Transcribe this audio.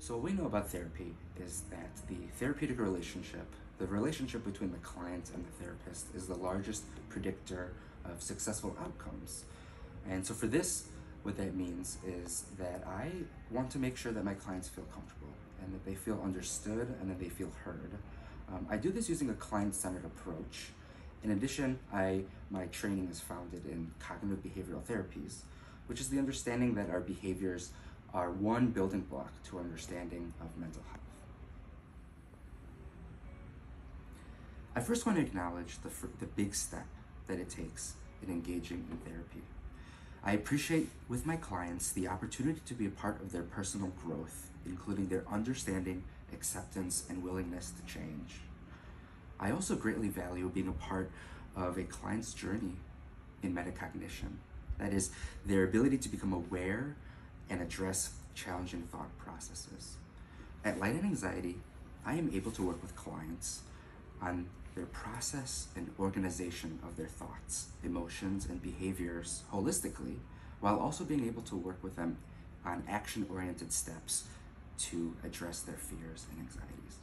So, what we know about therapy is that the therapeutic relationship, the relationship between the client and the therapist, is the largest predictor of successful outcomes. And so, for this, what that means is that I want to make sure that my clients feel comfortable and that they feel understood and that they feel heard. Um, I do this using a client-centered approach. In addition, I my training is founded in cognitive behavioral therapies, which is the understanding that our behaviors are one building block to understanding of mental health. I first want to acknowledge the, the big step that it takes in engaging in therapy. I appreciate with my clients the opportunity to be a part of their personal growth, including their understanding, acceptance, and willingness to change. I also greatly value being a part of a client's journey in metacognition. That is, their ability to become aware and address challenging thought processes. At Light On Anxiety, I am able to work with clients on their process and organization of their thoughts, emotions, and behaviors holistically, while also being able to work with them on action oriented steps to address their fears and anxieties.